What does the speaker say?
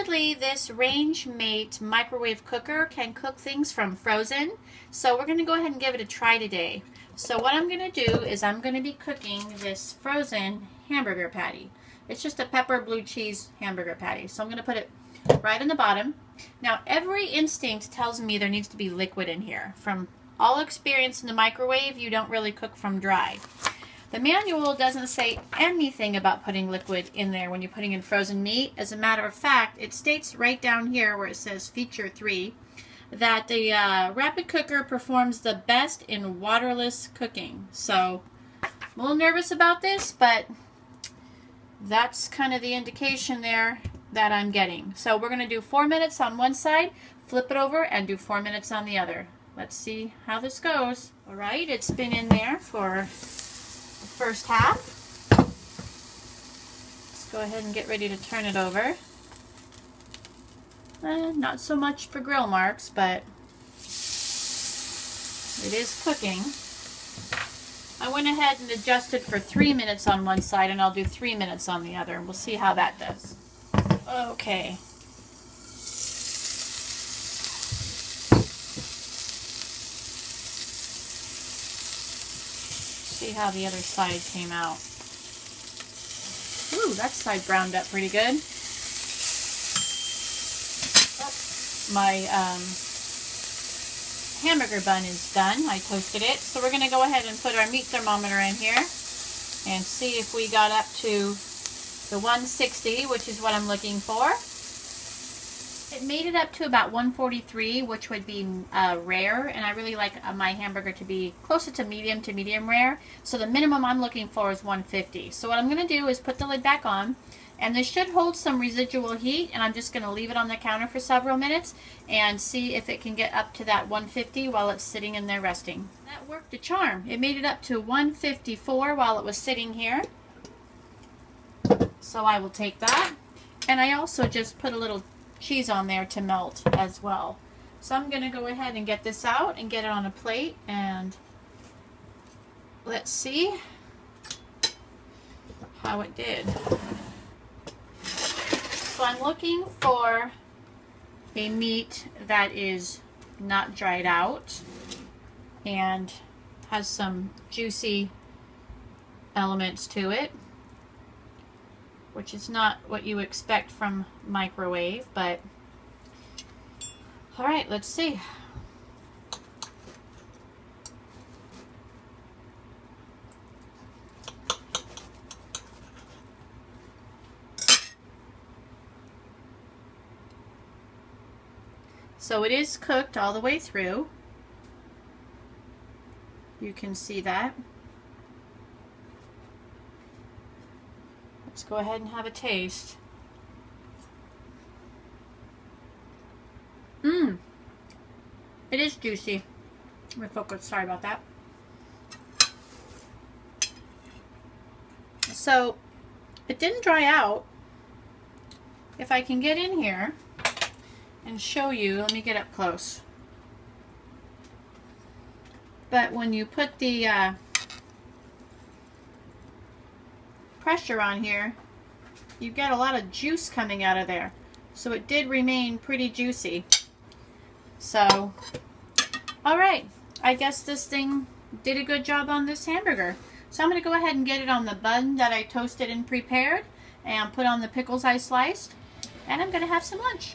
supposedly this RangeMate microwave cooker can cook things from frozen. So we're going to go ahead and give it a try today. So what I'm going to do is I'm going to be cooking this frozen hamburger patty. It's just a pepper blue cheese hamburger patty. So I'm going to put it right in the bottom. Now every instinct tells me there needs to be liquid in here. From all experience in the microwave, you don't really cook from dry. The manual doesn't say anything about putting liquid in there when you're putting in frozen meat. As a matter of fact, it states right down here where it says feature 3 that the uh, rapid cooker performs the best in waterless cooking. So I'm a little nervous about this, but that's kind of the indication there that I'm getting. So we're going to do four minutes on one side, flip it over, and do four minutes on the other. Let's see how this goes. All right, it's been in there for first half. Let's go ahead and get ready to turn it over. Eh, not so much for grill marks, but it is cooking. I went ahead and adjusted for three minutes on one side and I'll do three minutes on the other and we'll see how that does. Okay. See how the other side came out. Ooh, that side browned up pretty good. My um, hamburger bun is done. I toasted it. So we're going to go ahead and put our meat thermometer in here and see if we got up to the 160, which is what I'm looking for. It made it up to about 143, which would be uh, rare, and I really like uh, my hamburger to be closer to medium to medium rare. So the minimum I'm looking for is 150. So what I'm going to do is put the lid back on, and this should hold some residual heat, and I'm just going to leave it on the counter for several minutes and see if it can get up to that 150 while it's sitting in there resting. That worked a charm. It made it up to 154 while it was sitting here. So I will take that. And I also just put a little cheese on there to melt as well. So I'm going to go ahead and get this out and get it on a plate and let's see how it did. So I'm looking for a meat that is not dried out and has some juicy elements to it which is not what you expect from microwave, but all right, let's see. So it is cooked all the way through. You can see that. Let's go ahead and have a taste. Mmm. It is juicy. Me focus. Sorry about that. So, it didn't dry out. If I can get in here and show you, let me get up close. But when you put the uh, pressure on here, you get a lot of juice coming out of there. So it did remain pretty juicy. So, alright. I guess this thing did a good job on this hamburger. So I'm going to go ahead and get it on the bun that I toasted and prepared. And put on the pickles I sliced. And I'm going to have some lunch.